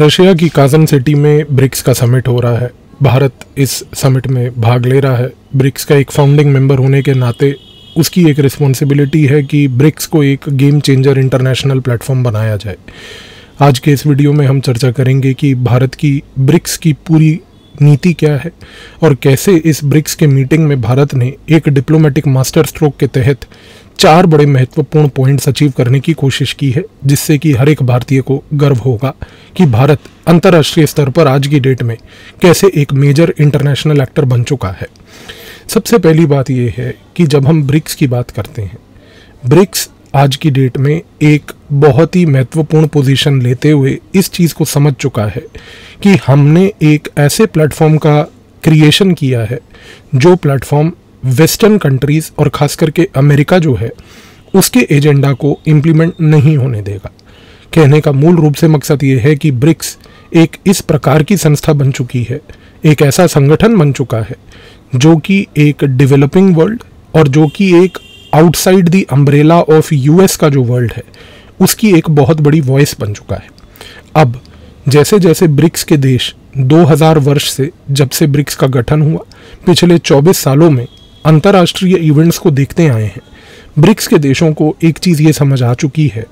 Russia की Kazan city में BRICS का समिट हो रहा है। भारत इस समिट में भाग ले रहा है। ब्रिक्स का एक फाउंडिंग मेंबर होने के नाते उसकी एक रिस्पॉन्सिबिलिटी है कि ब्रिक्स को एक गेम चेंजर इंटरनेशनल प्लेटफॉर्म बनाया जाए। आज के इस वीडियो में हम चर्चा करेंगे कि भारत की ब्रिक्स की पूरी नीति क्या है और कैसे इस ब्रिक्स के मीटिंग में भारत ने एक डिप्लोमेटिक मास्टर स्ट्रोक के तहत चार बड़े महत्वपूर्ण पॉइंट्स अचीव करने की कोशिश की है, जिससे कि हर एक भारतीय को गर्व होगा कि भारत अंतर्राष्ट्रीय स्तर पर आज की डेट में कैसे एक मेजर इंटरनेशनल एक्टर बन चुका है। सबसे पहली बात यह है कि जब हम ब्रिक्स की बात करते हैं ब्रिक्स आज की डेट में एक बहुत ही महत्वपूर्ण पोजीशन लेते हुए इस चीज़ को समझ चुका है कि हमने एक ऐसे प्लेटफॉर्म का क्रिएशन किया है, जो प्लेटफॉर्म वेस्टर्न कंट्रीज़ और खास करके अमेरिका जो है, उसके एजेंडा को इम्प्लीमेंट नहीं होने देगा। कहने का मूल रूप से मकसद ये है कि ब्रिक्स एक इस प्रकार की संस्था बन चुकी है, एक ऐसा संगठन बन चुका है, जो कि एक डेवलपिंग वर्ल्ड और जो कि एक outside the umbrella of US का जो वर्ल्ड है, उसकी एक बहुत बड़ी वॉइस बन चुका है। अब जैसे जैसे ब्रिक्स के देश 2000 वर्ष से, जब से ब्रिक्स का गठन हुआ, पिछले 24 सालों में अंतर्राष्ट्रीय इवेंट्स को देखते आए हैं। ब्रिक्स के देशों को एक चीज़ ये समझ आ चुकी है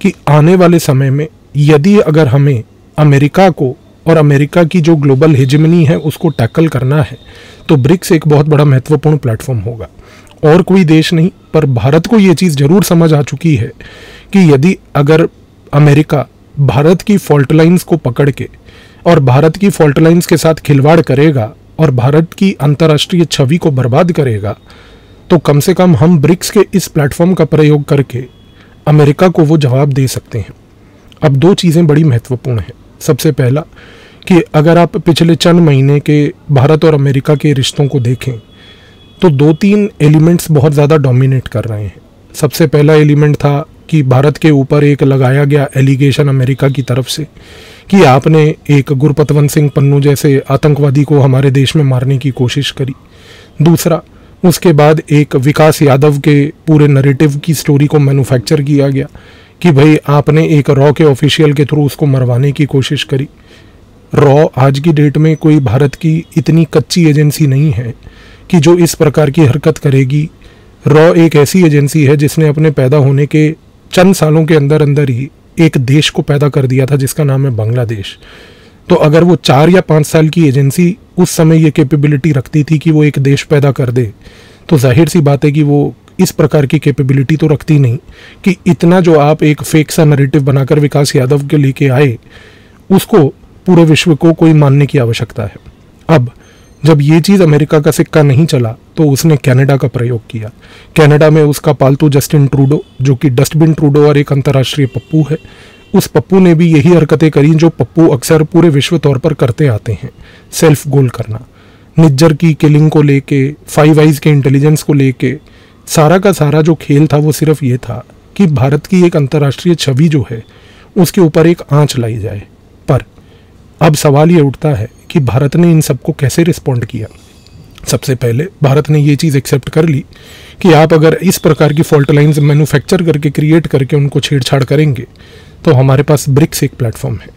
कि आने वाले समय में यदि अगर हमें अमेरिका को और अमेरिका की जो ग्लोबल हिजमनी है उसको टैकल करना है तो ब्रिक्स एक बहुत बड़ा महत्वपूर्ण प्लेटफॉर्म होगा। और कोई देश नहीं, पर भारत को ये चीज़ ज़रूर समझ आ चुकी है कि यदि अगर अमेरिका भारत की फॉल्ट लाइन्स को पकड़ के और भारत की फॉल्ट लाइन्स के साथ खिलवाड़ करेगा और भारत की अंतर्राष्ट्रीय छवि को बर्बाद करेगा तो कम से कम हम ब्रिक्स के इस प्लेटफॉर्म का प्रयोग करके अमेरिका को वो जवाब दे सकते हैं। अब दो चीज़ें बड़ी महत्वपूर्ण हैं। सबसे पहला, कि अगर आप पिछले चंद महीने के भारत और अमेरिका के रिश्तों को देखें तो दो तीन एलिमेंट्स बहुत ज़्यादा डोमिनेट कर रहे हैं। सबसे पहला एलिमेंट था कि भारत के ऊपर एक लगाया गया एलिगेशन अमेरिका की तरफ़ से कि आपने एक गुरपतवंत सिंह पन्नू जैसे आतंकवादी को हमारे देश में मारने की कोशिश करी। दूसरा, उसके बाद एक विकास यादव के पूरे नरेटिव की स्टोरी को मैन्युफैक्चर किया गया कि भाई आपने एक रॉ के ऑफिशियल के थ्रू उसको मरवाने की कोशिश करी। रॉ आज की डेट में कोई भारत की इतनी कच्ची एजेंसी नहीं है कि जो इस प्रकार की हरकत करेगी। रॉ एक ऐसी एजेंसी है जिसने अपने पैदा होने के चंद सालों के अंदर अंदर ही एक देश को पैदा कर दिया था जिसका नाम है बांग्लादेश। तो अगर वो चार या पाँच साल की एजेंसी उस समय ये कैपेबिलिटी रखती थी कि वो एक देश पैदा कर दे तो ज़ाहिर सी बात है कि वो इस प्रकार की कैपेबिलिटी तो रखती नहीं कि इतना जो आप एक फेक सा नरेटिव बनाकर विकास यादव के लेके आए, उसको पूरे विश्व को कोई मानने की आवश्यकता है। अब जब ये चीज़ अमेरिका का सिक्का नहीं चला तो उसने कनाडा का प्रयोग किया। कनाडा में उसका पालतू जस्टिन ट्रूडो, जो कि डस्टबिन ट्रूडो और एक अंतर्राष्ट्रीय पप्पू है, उस पप्पू ने भी यही हरकतें करी जो पप्पू अक्सर पूरे विश्व तौर पर करते आते हैं, सेल्फ गोल करना। निज्जर की किलिंग को लेके, फाइव आइज़ के इंटेलिजेंस को लेके, सारा का सारा जो खेल था वो सिर्फ़ ये था कि भारत की एक अंतर्राष्ट्रीय छवि जो है, उसके ऊपर एक आँच लाई जाए। अब सवाल ये उठता है कि भारत ने इन सबको कैसे रिस्पॉन्ड किया? सबसे पहले, भारत ने ये चीज़ एक्सेप्ट कर ली कि आप अगर इस प्रकार की फॉल्ट लाइन्स मैन्युफैक्चर करके क्रिएट करके उनको छेड़छाड़ करेंगे तो हमारे पास ब्रिक्स एक प्लेटफॉर्म है।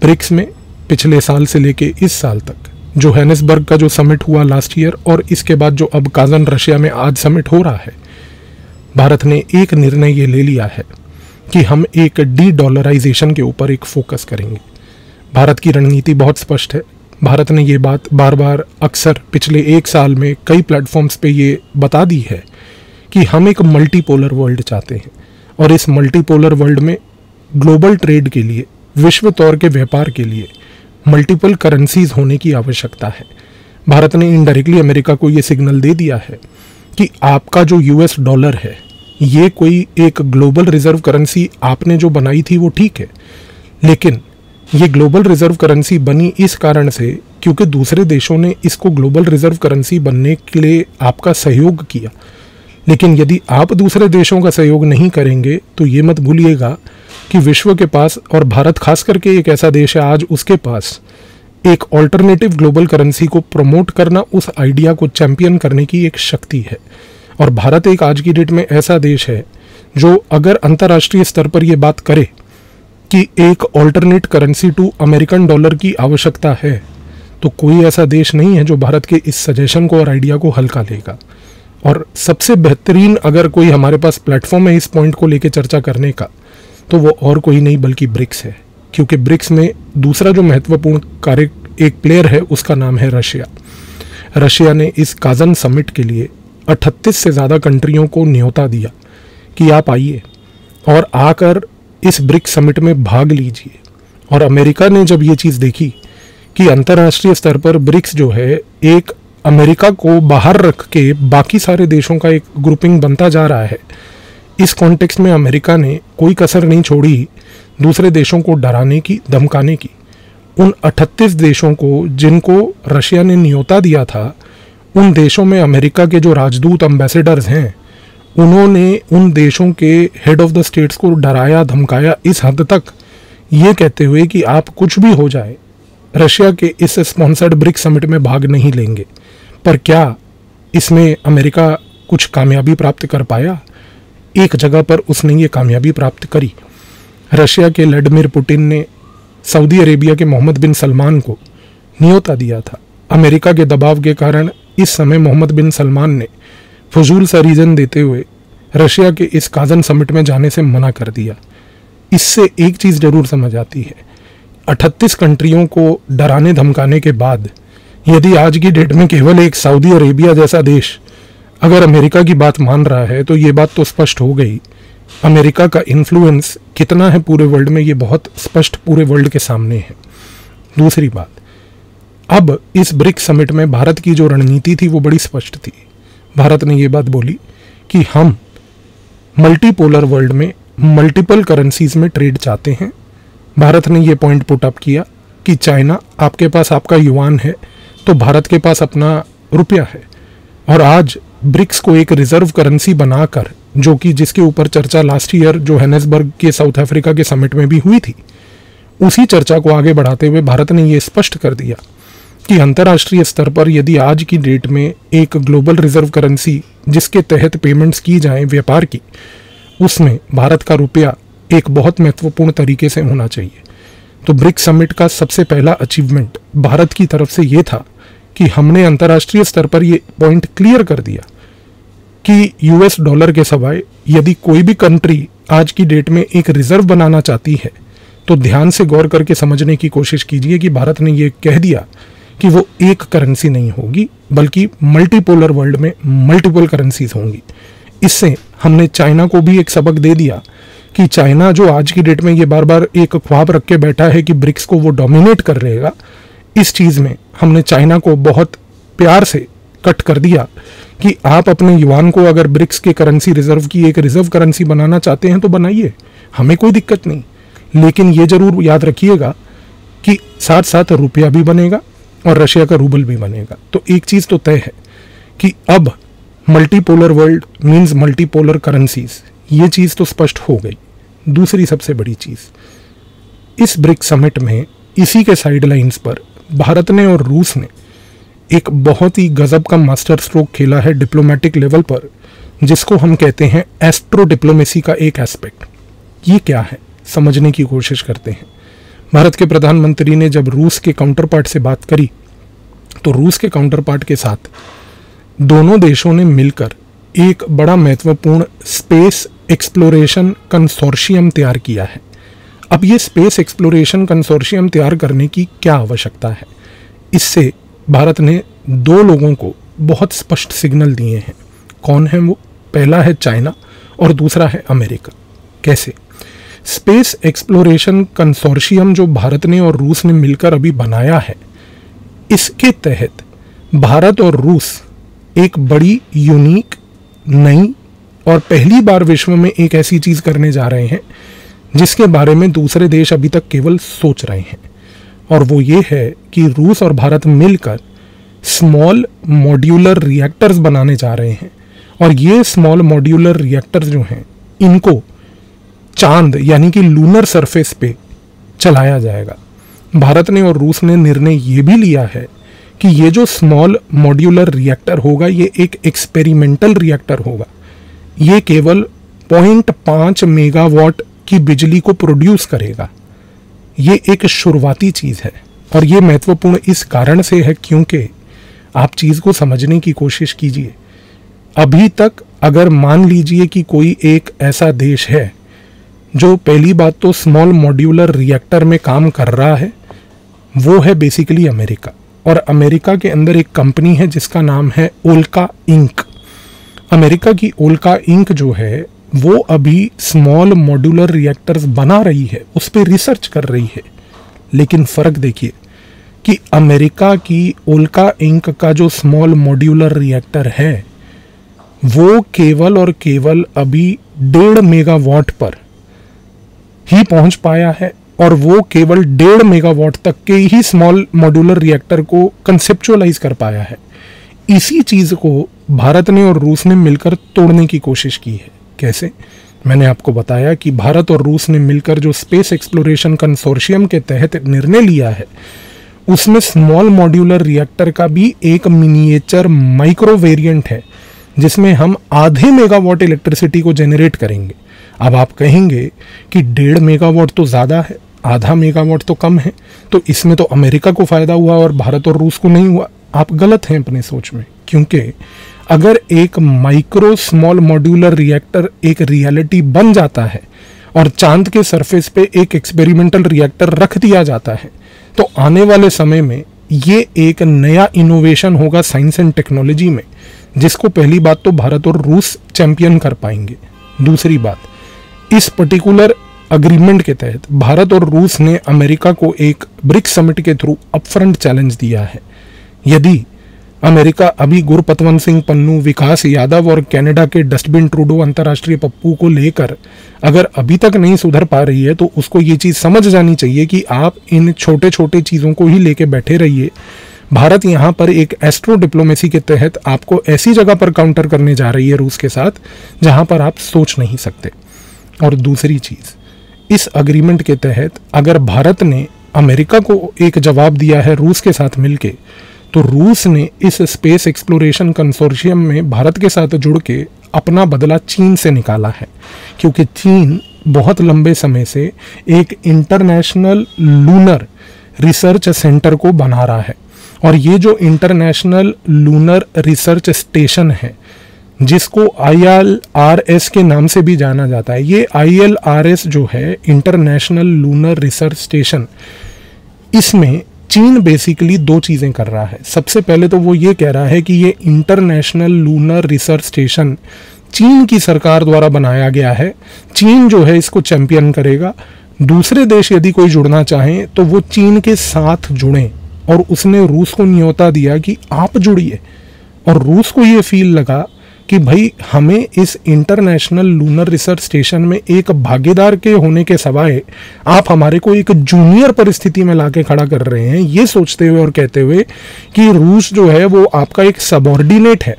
ब्रिक्स में पिछले साल से लेके इस साल तक जो हैनेसबर्ग का जो समिट हुआ लास्ट ईयर और इसके बाद जो अब काजन रशिया में आज समिट हो रहा है, भारत ने एक निर्णय ये ले लिया है कि हम एक डी डॉलराइजेशन के ऊपर एक फोकस करेंगे। भारत की रणनीति बहुत स्पष्ट है। भारत ने ये बात बार बार अक्सर पिछले एक साल में कई प्लेटफॉर्म्स पे ये बता दी है कि हम एक मल्टीपोलर वर्ल्ड चाहते हैं और इस मल्टीपोलर वर्ल्ड में ग्लोबल ट्रेड के लिए, विश्व तौर के व्यापार के लिए मल्टीपल करेंसीज होने की आवश्यकता है। भारत ने इनडायरेक्टली अमेरिका को ये सिग्नल दे दिया है कि आपका जो यूएस डॉलर है, ये कोई एक ग्लोबल रिज़र्व करेंसी आपने जो बनाई थी वो ठीक है। लेकिन ये ग्लोबल रिज़र्व करेंसी बनी इस कारण से क्योंकि दूसरे देशों ने इसको ग्लोबल रिज़र्व करेंसी बनने के लिए आपका सहयोग किया। लेकिन यदि आप दूसरे देशों का सहयोग नहीं करेंगे तो ये मत भूलिएगा कि विश्व के पास और भारत खास करके एक ऐसा देश है आज उसके पास। एक ऑल्टरनेटिव ग्लोबल करेंसी को प्रमोट करना उस आइडिया को चैम्पियन करने की एक शक्ति है। और भारत एक आज की डेट में ऐसा देश है जो अगर अंतर्राष्ट्रीय स्तर पर यह बात करे कि एक alternate currency to American dollar की आवश्यकता है तो कोई ऐसा देश नहीं है जो भारत के इस सजेशन को और आइडिया को हल्का लेगा। और सबसे बेहतरीन अगर कोई हमारे पास प्लेटफॉर्म है इस पॉइंट को लेकर चर्चा करने का तो वो और कोई नहीं, बल्कि ब्रिक्स है। क्योंकि ब्रिक्स में दूसरा जो महत्वपूर्ण कार्य, एक प्लेयर है, उसका नाम है रशिया। रशिया ने इस काजन समिट के लिए अठतीस से ज़्यादा कंट्रियों को न्योता दिया कि आप आइए और आकर इस ब्रिक्स समिट में भाग लीजिए। और अमेरिका ने जब ये चीज़ देखी कि अंतर्राष्ट्रीय स्तर पर ब्रिक्स जो है, एक अमेरिका को बाहर रख के बाकी सारे देशों का एक ग्रुपिंग बनता जा रहा है, इस कॉन्टेक्स्ट में अमेरिका ने कोई कसर नहीं छोड़ी दूसरे देशों को डराने की, धमकाने की। उन 38 देशों को जिनको रशिया ने न्योता दिया था, उन देशों में अमेरिका के जो राजदूत अम्बेसडर्स हैं उन्होंने उन देशों के हेड ऑफ़ द स्टेट्स को डराया, धमकाया। इस हद तक ये कहते हुए कि आप कुछ भी हो जाए, रशिया के इस स्पॉन्सर्ड ब्रिक्स समिट में भाग नहीं लेंगे। पर क्या इसमें अमेरिका कुछ कामयाबी प्राप्त कर पाया? एक जगह पर उसने ये कामयाबी प्राप्त करी। रशिया के व्लादिमीर पुटिन ने सऊदी अरेबिया के मोहम्मद बिन सलमान को न्योता दिया था। अमेरिका के दबाव के कारण इस समय मोहम्मद बिन सलमान ने फजूल सा रीजन देते हुए रशिया के इस काजन समिट में जाने से मना कर दिया। इससे एक चीज़ ज़रूर समझ आती है। अठतीस कंट्रियों को डराने धमकाने के बाद, यदि आज की डेट में केवल एक सऊदी अरेबिया जैसा देश अगर अमेरिका की बात मान रहा है तो ये बात तो स्पष्ट हो गई। अमेरिका का इन्फ्लुएंस कितना है पूरे वर्ल्ड में, ये बहुत स्पष्ट पूरे वर्ल्ड के सामने है। दूसरी बात, अब इस ब्रिक्स समिट में भारत की जो रणनीति थी, वो बड़ी स्पष्ट थी। भारत ने ये बात बोली कि हम मल्टीपोलर वर्ल्ड में मल्टीपल करेंसीज में ट्रेड चाहते हैं। भारत ने ये पॉइंट पुट अप किया कि चाइना आपके पास आपका युवान है तो भारत के पास अपना रुपया है। और आज ब्रिक्स को एक रिज़र्व करेंसी बनाकर, जो कि जिसके ऊपर चर्चा लास्ट ईयर जो हैनेसबर्ग के साउथ अफ्रीका के समिट में भी हुई थी, उसी चर्चा को आगे बढ़ाते हुए भारत ने यह स्पष्ट कर दिया कि अंतर्राष्ट्रीय स्तर पर यदि आज की डेट में एक ग्लोबल रिज़र्व करेंसी जिसके तहत पेमेंट्स की जाएँ व्यापार की, उसमें भारत का रुपया एक बहुत महत्वपूर्ण तरीके से होना चाहिए। तो ब्रिक्स समिट का सबसे पहला अचीवमेंट भारत की तरफ़ से ये था कि हमने अंतर्राष्ट्रीय स्तर पर ये पॉइंट क्लियर कर दिया कि यूएस डॉलर के सवाए यदि कोई भी कंट्री आज की डेट में एक रिज़र्व बनाना चाहती है तो ध्यान से गौर करके समझने की कोशिश कीजिए कि भारत ने ये कह दिया कि वो एक करेंसी नहीं होगी, बल्कि मल्टीपोलर वर्ल्ड में मल्टीपल करेंसीज होंगी। इससे हमने चाइना को भी एक सबक दे दिया कि चाइना जो आज की डेट में ये बार बार एक ख्वाब रख के बैठा है कि ब्रिक्स को वो डोमिनेट कर रहेगा, इस चीज़ में हमने चाइना को बहुत प्यार से कट कर दिया कि आप अपने युवान को अगर ब्रिक्स के करेंसी रिज़र्व की एक रिज़र्व करेंसी बनाना चाहते हैं तो बनाइए, हमें कोई दिक्कत नहीं। लेकिन ये ज़रूर याद रखिएगा कि साथ साथ रुपया भी बनेगा और रशिया का रूबल भी बनेगा। तो एक चीज़ तो तय है कि अब multipolar world means multipolar currencies ये चीज़ तो स्पष्ट हो गई। दूसरी सबसे बड़ी चीज़, इस ब्रिक समिट में इसी के साइडलाइंस पर भारत ने और रूस ने एक बहुत ही गजब का मास्टर स्ट्रोक खेला है डिप्लोमेटिक लेवल पर, जिसको हम कहते हैं एस्ट्रो डिप्लोमेसी का एक एस्पेक्ट ये क्या है? समझने की कोशिश करते हैं। भारत के प्रधानमंत्री ने जब रूस के काउंटर पार्ट से बात करी तो रूस के काउंटर पार्ट के साथ दोनों देशों ने मिलकर एक बड़ा महत्वपूर्ण स्पेस एक्सप्लोरेशन कंसोर्शियम तैयार किया है। अब ये स्पेस एक्सप्लोरेशन कंसोर्शियम तैयार करने की क्या आवश्यकता है? इससे भारत ने दो लोगों को बहुत स्पष्ट सिग्नल दिए हैं। कौन है वो? पहला है चाइना और दूसरा है अमेरिका। कैसे? स्पेस एक्सप्लोरेशन कंसोर्शियम जो भारत ने और रूस ने मिलकर अभी बनाया है, इसके तहत भारत और रूस एक बड़ी यूनिक नई और पहली बार विश्व में एक ऐसी चीज़ करने जा रहे हैं, जिसके बारे में दूसरे देश अभी तक केवल सोच रहे हैं। और वो ये है कि रूस और भारत मिलकर स्मॉल मॉड्यूलर रिएक्टर्स बनाने जा रहे हैं। और ये स्मॉल मॉड्यूलर रिएक्टर्स जो हैं, इनको चाँद, यानी कि लूनर सरफेस पे चलाया जाएगा। भारत ने और रूस ने निर्णय ये भी लिया है कि ये जो स्मॉल मॉड्यूलर रिएक्टर होगा, ये एक एक्सपेरिमेंटल रिएक्टर होगा। ये केवल पॉइंट पाँच मेगावाट की बिजली को प्रोड्यूस करेगा। ये एक शुरुआती चीज़ है और ये महत्वपूर्ण इस कारण से है क्योंकि आप चीज़ को समझने की कोशिश कीजिए। अभी तक अगर मान लीजिए कि कोई एक ऐसा देश है जो पहली बात तो स्मॉल मॉड्यूलर रिएक्टर में काम कर रहा है, वो है बेसिकली अमेरिका। और अमेरिका के अंदर एक कंपनी है जिसका नाम है ओल्का इंक। अमेरिका की ओल्का इंक जो है, वो अभी स्मॉल मॉड्यूलर रिएक्टर्स बना रही है, उस पर रिसर्च कर रही है। लेकिन फ़र्क देखिए कि अमेरिका की ओल्का इंक का जो स्मॉल मॉड्यूलर रिएक्टर है, वो केवल और केवल अभी डेढ़ मेगावाट पर ही पहुँच पाया है और वो केवल डेढ़ मेगावाट तक के ही स्मॉल मॉड्यूलर रिएक्टर को कंसेप्चुअलाइज कर पाया है। इसी चीज़ को भारत ने और रूस ने मिलकर तोड़ने की कोशिश की है। कैसे? मैंने आपको बताया कि भारत और रूस ने मिलकर जो स्पेस एक्सप्लोरेशन कंसोर्शियम के तहत निर्णय लिया है, उसमें स्मॉल मॉड्यूलर रिएक्टर का भी एक मिनिएचर माइक्रो वेरिएंट है, जिसमें हम आधे मेगावाट इलेक्ट्रिसिटी को जनरेट करेंगे। अब आप कहेंगे कि डेढ़ मेगावाट तो ज़्यादा है, आधा मेगावाट तो कम है तो इसमें तो अमेरिका को फ़ायदा हुआ और भारत और रूस को नहीं हुआ। आप गलत हैं अपने सोच में, क्योंकि अगर एक माइक्रो स्मॉल मॉड्यूलर रिएक्टर एक रियलिटी बन जाता है और चाँद के सरफेस पे एक एक्सपेरिमेंटल रिएक्टर रख दिया जाता है तो आने वाले समय में ये एक नया इनोवेशन होगा साइंस एंड टेक्नोलॉजी में, जिसको पहली बात तो भारत और रूस चैंपियन कर पाएँगे। दूसरी बात इस पर्टिकुलर अग्रीमेंट के तहत भारत और रूस ने अमेरिका को एक ब्रिक्स समिट के थ्रू अपफ्रंट चैलेंज दिया है। यदि अमेरिका अभी गुरपतवंत सिंह पन्नू, विकास यादव और कनाडा के डस्टबिन ट्रूडो अंतर्राष्ट्रीय पप्पू को लेकर अगर अभी तक नहीं सुधर पा रही है तो उसको ये चीज़ समझ जानी चाहिए कि आप इन छोटे छोटे चीज़ों को ही लेके बैठे रहिए। भारत यहाँ पर एक एस्ट्रो डिप्लोमेसी के तहत आपको ऐसी जगह पर काउंटर करने जा रही है रूस के साथ, जहाँ पर आप सोच नहीं सकते। और दूसरी चीज़, इस अग्रीमेंट के तहत अगर भारत ने अमेरिका को एक जवाब दिया है रूस के साथ मिलके तो रूस ने इस स्पेस एक्सप्लोरेशन कंसोर्शियम में भारत के साथ जुड़ के अपना बदला चीन से निकाला है। क्योंकि चीन बहुत लंबे समय से एक इंटरनेशनल लूनर रिसर्च सेंटर को बना रहा है। और ये जो इंटरनेशनल लूनर रिसर्च स्टेशन है जिसको आई आर एस के नाम से भी जाना जाता है। ये आई एल आर एस जो है इंटरनेशनल लूनर रिसर्च स्टेशन इसमें चीन बेसिकली दो चीज़ें कर रहा है। सबसे पहले तो वो ये कह रहा है कि ये इंटरनेशनल लूनर रिसर्च स्टेशन चीन की सरकार द्वारा बनाया गया है। चीन जो है, इसको चैंपियन करेगा। दूसरे देश यदि कोई जुड़ना चाहें तो वो चीन के साथ जुड़ें और उसने रूस को न्योता दिया कि आप जुड़िए। और रूस को ये फील लगा कि भाई, हमें इस इंटरनेशनल लूनर रिसर्च स्टेशन में एक भागीदार के होने के सवाए आप हमारे को एक जूनियर परिस्थिति में लाके खड़ा कर रहे हैं, ये सोचते हुए और कहते हुए कि रूस जो है, वो आपका एक सबॉर्डिनेट है,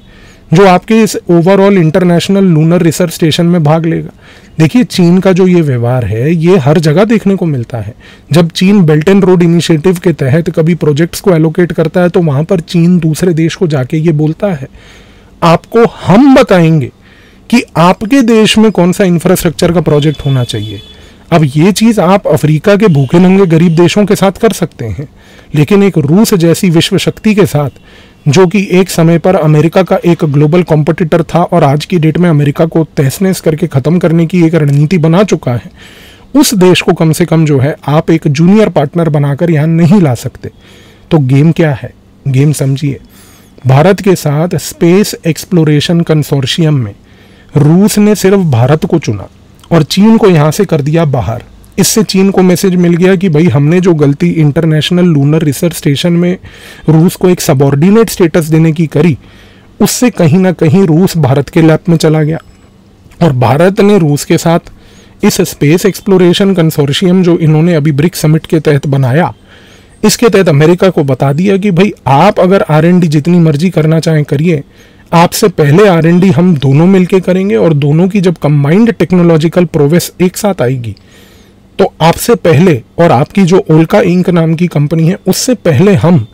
जो आपके इस overall international lunar research station में भाग लेगा। देखिए, चीन का जो ये व्यवहार है, ये हर जगह देखने को मिलता है। जब चीन बेल्ट एंड रोड इनिशिएटिव के तहत कभी प्रोजेक्ट्स को एलोकेट करता है तो वहाँ पर चीन दूसरे देश को जाके ये बोलता है। आपको हम बताएँगे कि आपके देश में कौन सा इंफ्रास्ट्रक्चर का प्रोजेक्ट होना चाहिए। अब ये चीज़ आप अफ्रीका के भूखे नंगे गरीब देशों के साथ कर सकते हैं, लेकिन एक रूस जैसी विश्व शक्ति के साथ, जो कि एक समय पर अमेरिका का एक ग्लोबल कॉम्पिटिटर था और आज की डेट में अमेरिका को तहस नहस करके ख़त्म करने की एक रणनीति बना चुका है, उस देश को कम से कम जो है, आप एक जूनियर पार्टनर बनाकर यहाँ नहीं ला सकते। तो गेम क्या है? गेम समझिए। भारत के साथ स्पेस एक्सप्लोरेशन कंसोर्शियम में रूस ने सिर्फ़ भारत को चुना और चीन को यहाँ से कर दिया बाहर। इससे चीन को मैसेज मिल गया कि भाई हमने जो गलती इंटरनेशनल लूनर रिसर्च स्टेशन में रूस को एक सबॉर्डिनेट स्टेटस देने की करी, उससे कहीं ना कहीं रूस भारत के लैप में चला गया। और भारत ने रूस के साथ इस स्पेस एक्सप्लोरेशन कंसोर्शियम जो इन्होंने अभी ब्रिक्स समिट के तहत बनाया इसके तहत अमेरिका को बता दिया कि भाई, आप अगर आरएनडी जितनी मर्ज़ी करना चाहें करिए। आपसे पहले आरएनडी हम दोनों मिलके करेंगे और दोनों की जब कंबाइंड टेक्नोलॉजिकल प्रोग्रेस एक साथ आएगी तो आपसे पहले और आपकी जो ओल्का इंक नाम की कंपनी है, उससे पहले हम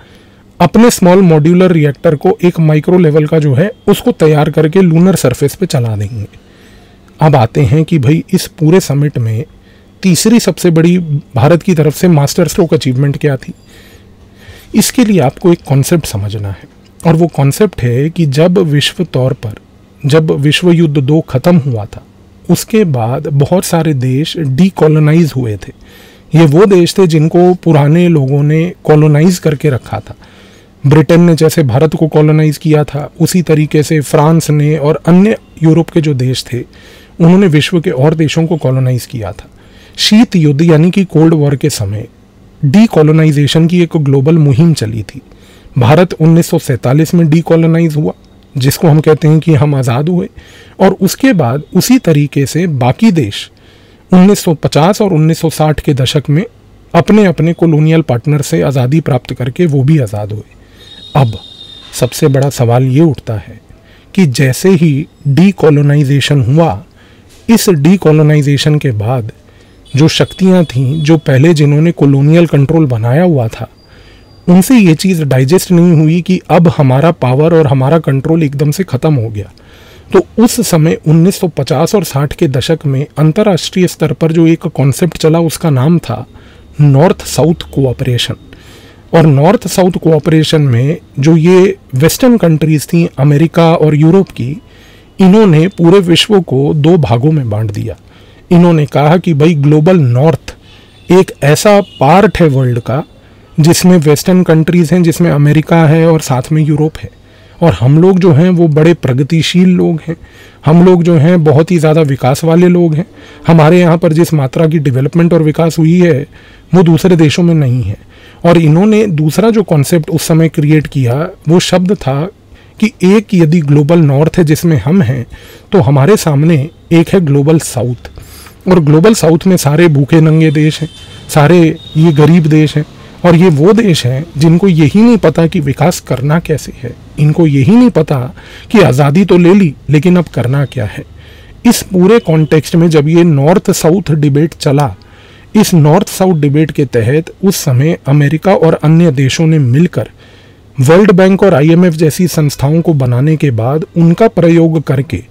अपने स्मॉल मॉड्यूलर रिएक्टर को एक माइक्रो लेवल का जो है, उसको तैयार करके लूनर सरफेस पे चला देंगे। अब आते हैं कि भाई, इस पूरे समिट में तीसरी सबसे बड़ी भारत की तरफ़ से मास्टर स्ट्रोक अचीवमेंट क्या थी? इसके लिए आपको एक कॉन्सेप्ट समझना है। और वो कॉन्सेप्ट है कि जब विश्व तौर पर, जब विश्व युद्ध दो खत्म हुआ था, उसके बाद बहुत सारे देश डीकोलोनाइज हुए थे। ये वो देश थे जिनको पुराने लोगों ने कॉलोनाइज करके रखा था। ब्रिटेन ने जैसे भारत को कॉलोनाइज किया था, उसी तरीके से फ्रांस ने और अन्य यूरोप के जो देश थे, उन्होंने विश्व के और देशों को कॉलोनाइज किया था। शीत युद्ध यानी कि कोल्ड वॉर के समय, डीकोलोनाइजेशन की एक ग्लोबल मुहिम चली थी। भारत 1947 में डीकोलोनाइज हुआ, जिसको हम कहते हैं कि हम आज़ाद हुए, और उसके बाद उसी तरीके से बाकी देश 1950 और 1960 के दशक में अपने अपने कॉलोनियल पार्टनर से आज़ादी प्राप्त करके वो भी आज़ाद हुए। अब सबसे बड़ा सवाल ये उठता है कि जैसे ही डीकोलोनाइजेशन हुआ, इस डीकोलोनाइजेशन के बाद जो शक्तियाँ थीं, जो पहले जिन्होंने कॉलोनियल कंट्रोल बनाया हुआ था, उनसे ये चीज़ डाइजेस्ट नहीं हुई कि अब हमारा पावर और हमारा कंट्रोल एकदम से ख़त्म हो गया। तो उस समय 1950 और 60 के दशक में अंतर्राष्ट्रीय स्तर पर जो एक कॉन्सेप्ट चला, उसका नाम था नॉर्थ साउथ कोऑपरेशन और नॉर्थ साउथ कोऑपरेशन में जो ये वेस्टर्न कंट्रीज़ थी अमेरिका और यूरोप की, इन्होंने पूरे विश्व को दो भागों में बांट दिया। इन्होंने कहा कि भाई ग्लोबल नॉर्थ एक ऐसा पार्ट है वर्ल्ड का, जिसमें वेस्टर्न कंट्रीज़ हैं, जिसमें अमेरिका है और साथ में यूरोप है। और हम लोग जो हैं, वो बड़े प्रगतिशील लोग हैं। हम लोग जो हैं, बहुत ही ज़्यादा विकास वाले लोग हैं। हमारे यहाँ पर जिस मात्रा की डेवलपमेंट और विकास हुई है, वो दूसरे देशों में नहीं है। और इन्होंने दूसरा जो कॉन्सेप्ट उस समय क्रिएट किया, वो शब्द था कि एक यदि ग्लोबल नॉर्थ है, जिसमें हम हैं तो हमारे सामने एक है ग्लोबल साउथ और ग्लोबल साउथ में सारे भूखे नंगे देश हैं, सारे ये गरीब देश हैं, और ये वो देश हैं जिनको यही नहीं पता कि विकास करना कैसे है। इनको यही नहीं पता कि आज़ादी तो ले ली, लेकिन अब करना क्या है। इस पूरे कॉन्टेक्स्ट में जब ये नॉर्थ साउथ डिबेट चला, इस नॉर्थ साउथ डिबेट के तहत उस समय अमेरिका और अन्य देशों ने मिलकर वर्ल्ड बैंक और आईएमएफ जैसी संस्थाओं को बनाने के बाद उनका प्रयोग करके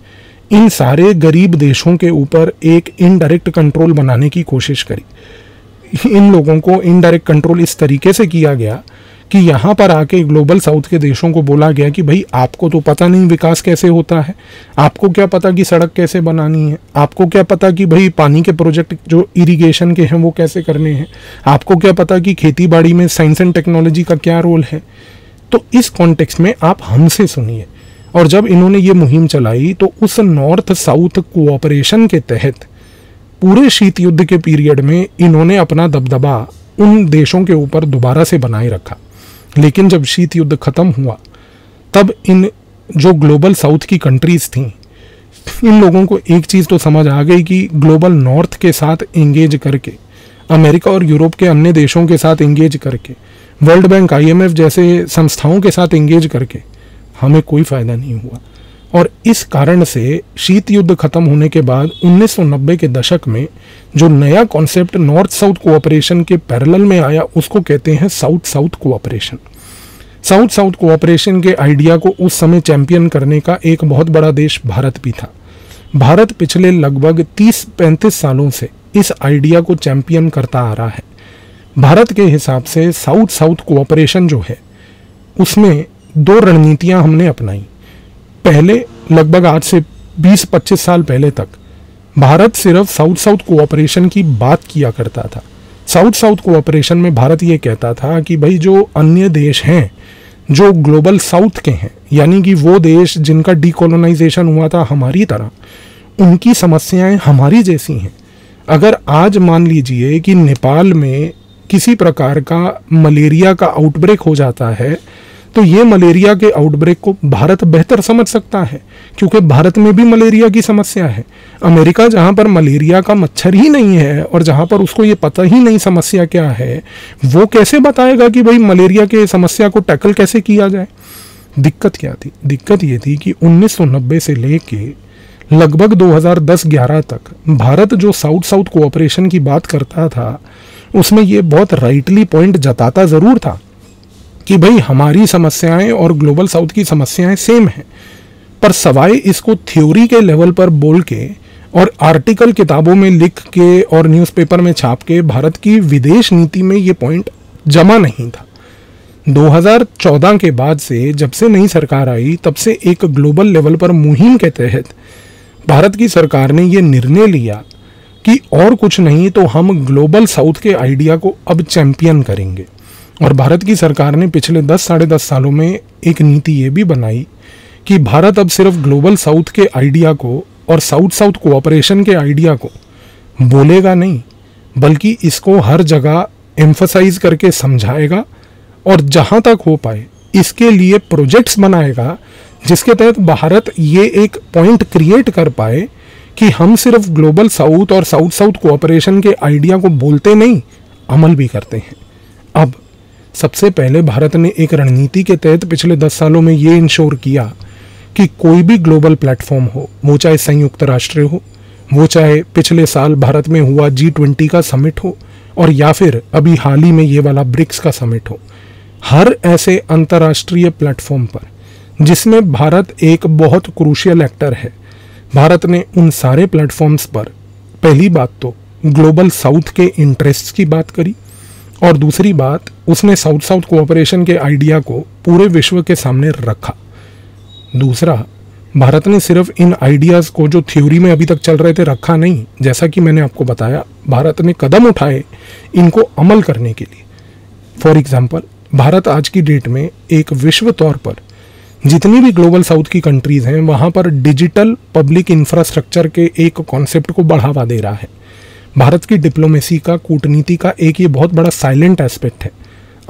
इन सारे गरीब देशों के ऊपर एक इनडायरेक्ट कंट्रोल बनाने की कोशिश करी। इन लोगों को इनडायरेक्ट कंट्रोल इस तरीके से किया गया कि यहाँ पर आके ग्लोबल साउथ के देशों को बोला गया कि भाई, आपको तो पता नहीं विकास कैसे होता है, आपको क्या पता कि सड़क कैसे बनानी है, आपको क्या पता कि भाई पानी के प्रोजेक्ट जो इरिगेशन के हैं वो कैसे करने हैं, आपको क्या पता कि खेती बाड़ी में साइंस एंड टेक्नोलॉजी का क्या रोल है। तो इस कॉन्टेक्स्ट में आप हमसे सुनिए। और जब इन्होंने ये मुहिम चलाई तो उस नॉर्थ साउथ कोऑपरेशन के तहत पूरे शीत युद्ध के पीरियड में इन्होंने अपना दबदबा उन देशों के ऊपर दोबारा से बनाए रखा। लेकिन जब शीत युद्ध खत्म हुआ, तब इन जो ग्लोबल साउथ की कंट्रीज़ थी, इन लोगों को एक चीज़ तो समझ आ गई कि ग्लोबल नॉर्थ के साथ एंगेज करके अमेरिका और यूरोप के अन्य देशों के साथ एंगेज करके वर्ल्ड बैंक आईएमएफ जैसे संस्थाओं के साथ एंगेज करके हमें कोई फ़ायदा नहीं हुआ। और इस कारण से शीत युद्ध खत्म होने के बाद 1990 के दशक में जो नया कॉन्सेप्ट नॉर्थ साउथ कोऑपरेशन के पैरेलल में आया, उसको कहते हैं south south cooperation south south cooperation के आइडिया को उस समय चैंपियन करने का एक बहुत बड़ा देश भारत भी था। भारत पिछले लगभग 30-35 सालों से इस आइडिया को चैंपियन करता आ रहा है। भारत के हिसाब से साउथ साउथ कोऑपरेशन जो है, उसमें दो रणनीतियाँ हमने अपनाई। पहले, लगभग आज से 20-25 साल पहले तक, भारत सिर्फ़ साउथ साउथ कोऑपरेशन की बात किया करता था। साउथ साउथ कोऑपरेशन में भारत ये कहता था कि भाई, जो अन्य देश हैं, जो ग्लोबल साउथ के हैं, यानी कि वो देश जिनका डिकोलोनाइजेशन हुआ था हमारी तरह, उनकी समस्याएँ हमारी जैसी हैं। अगर आज मान लीजिए कि नेपाल में किसी प्रकार का मलेरिया का आउटब्रेक हो जाता है तो ये मलेरिया के आउटब्रेक को भारत बेहतर समझ सकता है, क्योंकि भारत में भी मलेरिया की समस्या है। अमेरिका, जहाँ पर मलेरिया का मच्छर ही नहीं है और जहाँ पर उसको ये पता ही नहीं समस्या क्या है, वो कैसे बताएगा कि भाई मलेरिया के समस्या को टैकल कैसे किया जाए? दिक्कत क्या थी? दिक्कत ये थी कि 1990 से लेके लगभग 2010-11 तक भारत जो साउथ साउथ कोऑपरेशन की बात करता था, उसमें ये बहुत राइटली पॉइंट जताता ज़रूर था। कि भाई हमारी समस्याएँ और ग्लोबल साउथ की समस्याएँ सेम हैं। पर सवाए इसको थ्योरी के लेवल पर बोल के और आर्टिकल किताबों में लिख के और न्यूज़पेपर में छाप के भारत की विदेश नीति में ये पॉइंट जमा नहीं था। 2014 के बाद से जब से नई सरकार आई, तब से एक ग्लोबल लेवल पर मुहिम के तहत भारत की सरकार ने ये निर्णय लिया कि और कुछ नहीं तो हम ग्लोबल साउथ के आइडिया को अब चैंपियन करेंगे। और भारत की सरकार ने पिछले दस, साढ़े दस सालों में एक नीति ये भी बनाई कि भारत अब सिर्फ़ ग्लोबल साउथ के आइडिया को और साउथ साउथ कोऑपरेशन के आइडिया को बोलेगा नहीं, बल्कि इसको हर जगह एम्फोसाइज करके समझाएगा और जहाँ तक हो पाए इसके लिए प्रोजेक्ट्स बनाएगा, जिसके तहत भारत ये एक पॉइंट क्रिएट कर पाए कि हम सिर्फ़ ग्लोबल साउथ और साउथ साउथ कोऑपरेशन के आइडिया को बोलते नहीं, अमल भी करते हैं। अब सबसे पहले भारत ने एक रणनीति के तहत पिछले दस सालों में ये इंश्योर किया कि कोई भी ग्लोबल प्लेटफॉर्म हो, वो चाहे संयुक्त राष्ट्र हो, वो चाहे पिछले साल भारत में हुआ जी ट्वेंटी का समिट हो, और या फिर अभी हाल ही में ये वाला ब्रिक्स का समिट हो, हर ऐसे अंतर्राष्ट्रीय प्लेटफॉर्म पर, जिसमें भारत एक बहुत क्रूशियल एक्टर है, भारत ने उन सारे प्लेटफॉर्म्स पर, पहली बात तो ग्लोबल साउथ के इंटरेस्ट्स की बात करी और दूसरी बात, उसने साउथ साउथ कोऑपरेशन के आइडिया को पूरे विश्व के सामने रखा। दूसरा, भारत ने सिर्फ़ इन आइडियाज़ को जो थ्योरी में अभी तक चल रहे थे रखा नहीं, जैसा कि मैंने आपको बताया, भारत ने कदम उठाए इनको अमल करने के लिए। फॉर एग्ज़ाम्पल भारत आज की डेट में एक विश्व तौर पर जितनी भी ग्लोबल साउथ की कंट्रीज़ हैं, वहाँ पर डिजिटल पब्लिक इंफ्रास्ट्रक्चर के एक कॉन्सेप्ट को बढ़ावा दे रहा है। भारत की डिप्लोमेसी का, कूटनीति का एक ये बहुत बड़ा साइलेंट एस्पेक्ट है।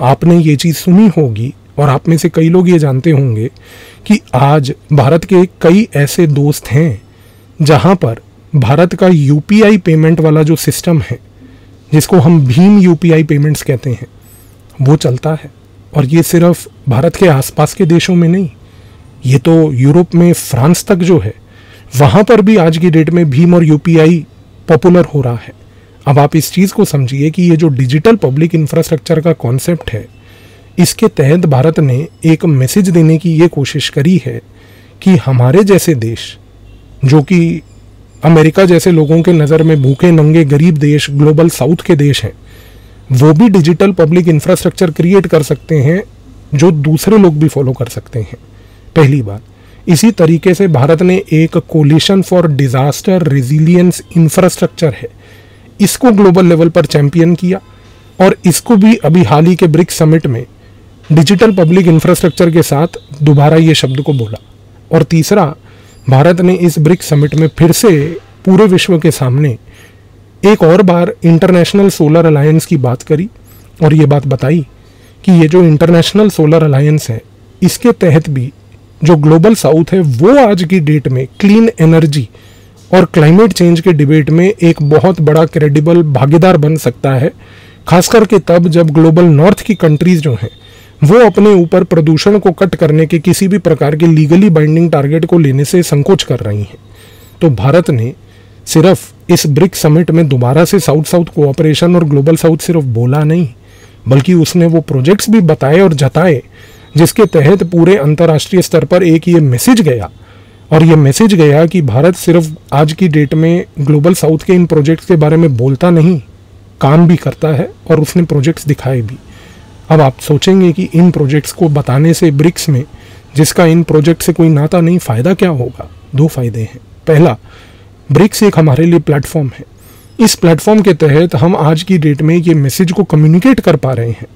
आपने ये चीज़ सुनी होगी और आप में से कई लोग ये जानते होंगे कि आज भारत के कई ऐसे दोस्त हैं जहाँ पर भारत का यूपीआई पेमेंट वाला जो सिस्टम है, जिसको हम भीम यूपीआई पेमेंट्स कहते हैं, वो चलता है। और ये सिर्फ़ भारत के आसपास के देशों में नहीं, ये तो यूरोप में फ्रांस तक जो है, वहाँ पर भी आज की डेट में भीम और यूपीआई पॉपुलर हो रहा है। अब आप इस चीज़ को समझिए कि ये जो डिजिटल पब्लिक इंफ्रास्ट्रक्चर का कॉन्सेप्ट है, इसके तहत भारत ने एक मैसेज देने की ये कोशिश करी है कि हमारे जैसे देश, जो कि अमेरिका जैसे लोगों के नज़र में भूखे नंगे गरीब देश ग्लोबल साउथ के देश हैं, वो भी डिजिटल पब्लिक इंफ्रास्ट्रक्चर क्रिएट कर सकते हैं, जो दूसरे लोग भी फॉलो कर सकते हैं। पहली बात। इसी तरीके से भारत ने एक coalition for disaster resilience infrastructure है। इसको ग्लोबल लेवल पर चैंपियन किया और इसको भी अभी हाल ही के ब्रिक्स समिट में डिजिटल पब्लिक इंफ्रास्ट्रक्चर के साथ दोबारा ये शब्द को बोला। और तीसरा, भारत ने इस ब्रिक्स समिट में फिर से पूरे विश्व के सामने एक और बार इंटरनेशनल सोलर अलायंस की बात करी और ये बात बताई कि ये जो इंटरनेशनल सोलर अलायंस है, इसके तहत भी जो ग्लोबल साउथ है, वो आज की डेट में क्लीन एनर्जी और क्लाइमेट चेंज के डिबेट में एक बहुत बड़ा क्रेडिबल भागीदार बन सकता है। खास करके तब जब ग्लोबल नॉर्थ की कंट्रीज़ जो हैं, वो अपने ऊपर प्रदूषण को कट करने के किसी भी प्रकार के लीगली बाइंडिंग टारगेट को लेने से संकोच कर रही हैं। तो भारत ने सिर्फ़ इस ब्रिक समिट में दोबारा से साउथ साउथ कोऑपरेशन और ग्लोबल साउथ सिर्फ़ बोला नहीं, बल्कि उसने वो प्रोजेक्ट्स भी बताए और जताए जिसके तहत पूरे अंतर्राष्ट्रीय स्तर पर एक ये मैसेज गया। और ये मैसेज गया कि भारत सिर्फ़ आज की डेट में ग्लोबल साउथ के इन प्रोजेक्ट्स के बारे में बोलता नहीं, काम भी करता है और उसने प्रोजेक्ट्स दिखाए भी। अब आप सोचेंगे कि इन प्रोजेक्ट्स को बताने से ब्रिक्स में, जिसका इन प्रोजेक्ट से कोई नाता नहीं, फ़ायदा क्या होगा? दो फ़ायदे हैं। पहला ब्रिक्स एक हमारे लिए प्लेटफॉर्म है। इस प्लेटफॉर्म के तहत हम आज की डेट में ये मैसेज को कम्युनिकेट कर पा रहे हैं।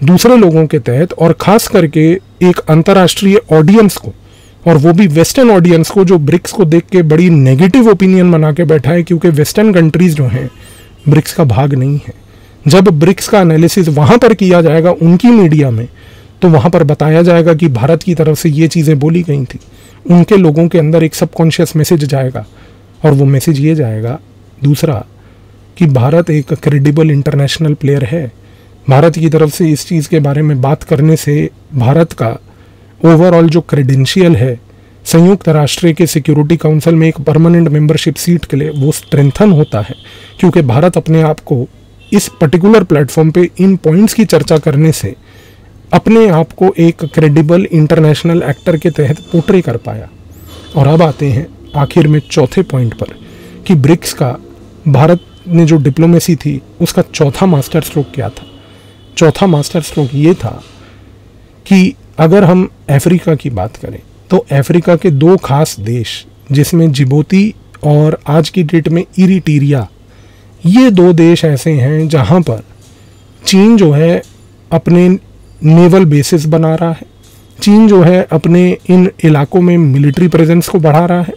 दूसरे लोगों के तहत और ख़ास करके एक अंतर्राष्ट्रीय ऑडियंस को, और वो भी वेस्टर्न ऑडियंस को जो ब्रिक्स को देख के बड़ी नेगेटिव ओपिनियन बना के बैठा है, क्योंकि वेस्टर्न कंट्रीज़ जो हैं ब्रिक्स का भाग नहीं है। जब ब्रिक्स का एनालिसिस वहाँ पर किया जाएगा, उनकी मीडिया में तो वहाँ पर बताया जाएगा कि भारत की तरफ़ से ये चीज़ें बोली गई थी। उनके लोगों के अंदर एक सबकॉन्शियस मैसेज जाएगा, और वो मैसेज ये जाएगा, दूसरा, कि भारत एक क्रेडिबल इंटरनेशनल प्लेयर है। भारत की तरफ़ से इस चीज़ के बारे में बात करने से भारत का ओवरऑल जो क्रेडेंशियल है, संयुक्त राष्ट्र के सिक्योरिटी काउंसिल में एक परमानेंट मेंबरशिप सीट के लिए वो स्ट्रेंथन होता है। क्योंकि भारत अपने आप को इस पर्टिकुलर प्लेटफॉर्म पे इन पॉइंट्स की चर्चा करने से अपने आप को एक क्रेडिबल इंटरनेशनल एक्टर के तहत पोट्रे कर पाया। और अब आते हैं आखिर में चौथे पॉइंट पर, कि ब्रिक्स का भारत ने जो डिप्लोमेसी थी, उसका चौथा मास्टर स्ट्रोक क्या था? चौथा मास्टर स्ट्रोक ये था कि अगर हम अफ्रीका की बात करें तो अफ्रीका के दो खास देश, जिसमें जिबोती और आज की डेट में इरिटीरिया, ये दो देश ऐसे हैं जहाँ पर चीन जो है अपने नेवल बेसिस बना रहा है, चीन जो है अपने इन इलाकों में मिलिट्री प्रेजेंस को बढ़ा रहा है,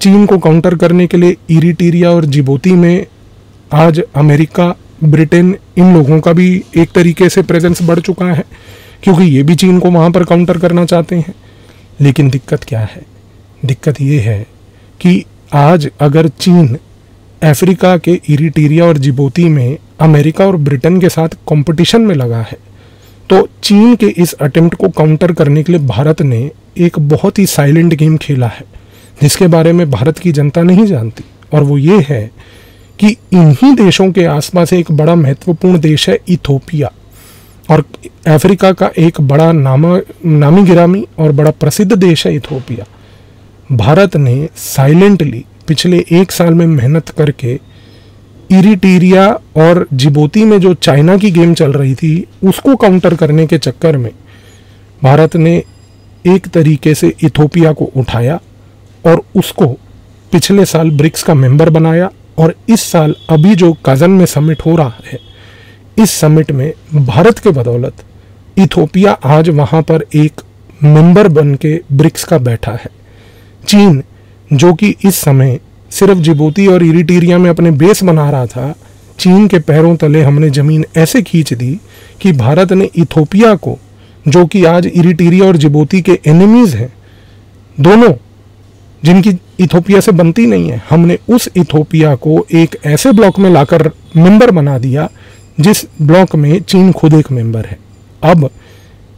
चीन को काउंटर करने के लिए इरिटीरिया और जिबोती में आज अमेरिका ब्रिटेन इन लोगों का भी एक तरीके से प्रेजेंस बढ़ चुका है, क्योंकि ये भी चीन को वहाँ पर काउंटर करना चाहते हैं। लेकिन दिक्कत क्या है? दिक्कत ये है कि आज अगर चीन अफ्रीका के इरिटीरिया और जिबोती में अमेरिका और ब्रिटेन के साथ कंपटीशन में लगा है तो चीन के इस अटेम्प्ट को काउंटर करने के लिए भारत ने एक बहुत ही साइलेंट गेम खेला है, जिसके बारे में भारत की जनता नहीं जानती। और वो ये है कि इन्हीं देशों के आसपास एक बड़ा महत्वपूर्ण देश है इथोपिया। और अफ्रीका का एक बड़ा नामा नामी गिरामी और बड़ा प्रसिद्ध देश है इथोपिया। भारत ने साइलेंटली पिछले एक साल में मेहनत करके इरिटीरिया और जिबोती में जो चाइना की गेम चल रही थी, उसको काउंटर करने के चक्कर में भारत ने एक तरीके से इथोपिया को उठाया और उसको पिछले साल ब्रिक्स का मेंबर बनाया। और इस साल अभी जो काजन में समिट हो रहा है, इस समिट में भारत के बदौलत इथोपिया आज वहाँ पर एक मेंबर बन के ब्रिक्स का बैठा है। चीन, जो कि इस समय सिर्फ़ जिबूती और इरिटीरिया में अपने बेस बना रहा था, चीन के पैरों तले हमने ज़मीन ऐसे खींच दी कि भारत ने इथोपिया को, जो कि आज इरिटीरिया और जिबूती के एनिमीज हैं, दोनों जिनकी इथोपिया से बनती नहीं है। हमने उस इथोपिया को एक ऐसे ब्लॉक में लाकर मेंबर बना दिया, जिस ब्लॉक में चीन खुद एक मेंबर है। अब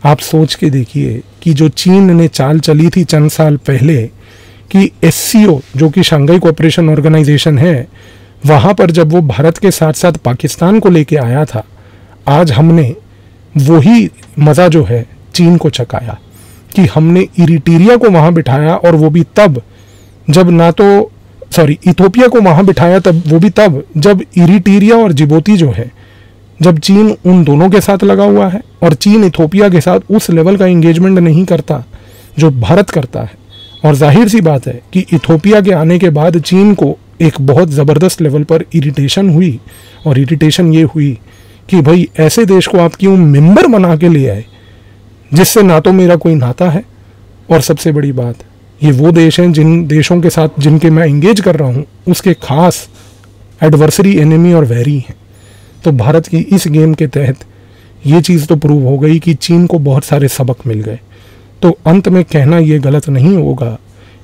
आप सोच के देखिए कि जो चीन ने चाल चली थी चंद साल पहले, कि एससीओ, जो कि शंघाई कोऑपरेशन ऑर्गेनाइजेशन है, वहाँ पर जब वो भारत के साथ साथ पाकिस्तान को लेके आया था, आज हमने वही मज़ा जो है चीन को चकाया, कि हमने इरिटीरिया को वहाँ बिठाया और वो भी तब जब ना तो सॉरी इथोपिया को वहाँ बिठाया तब, वो भी तब, जब इरिटीरिया और जिबोती जो है, जब चीन उन दोनों के साथ लगा हुआ है, और चीन इथोपिया के साथ उस लेवल का इंगेजमेंट नहीं करता, जो भारत करता है। और ज़ाहिर सी बात है कि इथोपिया के आने के बाद चीन को एक बहुत ज़बरदस्त लेवल पर इरिटेशन हुई, और इरिटेशन ये हुई कि भाई, ऐसे देश को आप क्यों मेंबर बना के ले आए, जिससे ना तो मेरा कोई नाता है? और सबसे बड़ी बात ये वो देश हैं जिन देशों के साथ जिनके मैं इंगेज कर रहा हूँ, उसके खास एडवर्सरी एनिमी और वैरी हैं। तो भारत की इस गेम के तहत ये चीज़ तो प्रूव हो गई कि चीन को बहुत सारे सबक मिल गए। तो अंत में कहना ये गलत नहीं होगा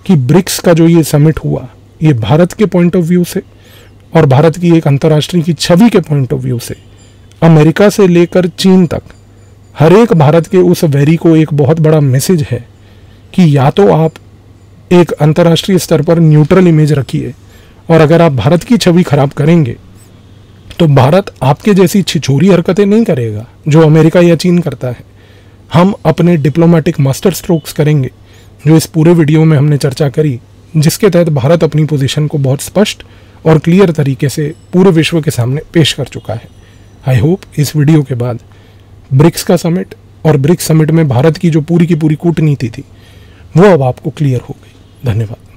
कि ब्रिक्स का जो ये समिट हुआ, ये भारत के पॉइंट ऑफ़ व्यू से और भारत की एक अंतर्राष्ट्रीय की छवि के पॉइंट ऑफ़ व्यू से, अमेरिका से लेकर चीन तक, हर एक भारत के उस वैरी को एक बहुत बड़ा मैसेज है कि या तो आप एक अंतर्राष्ट्रीय स्तर पर न्यूट्रल इमेज रखिए और अगर आप भारत की छवि खराब करेंगे तो भारत आपके जैसी छिछोरी हरकतें नहीं करेगा, जो अमेरिका या चीन करता है। हम अपने डिप्लोमेटिक मास्टर स्ट्रोक्स करेंगे, जो इस पूरे वीडियो में हमने चर्चा करी, जिसके तहत भारत अपनी पोजीशन को बहुत स्पष्ट और क्लियर तरीके से पूरे विश्व के सामने पेश कर चुका है। आई होप इस वीडियो के बाद ब्रिक्स का समिट और ब्रिक्स समिट में भारत की जो पूरी की पूरी कूटनीति थी, वो अब आपको क्लियर हो गई। धन्यवाद।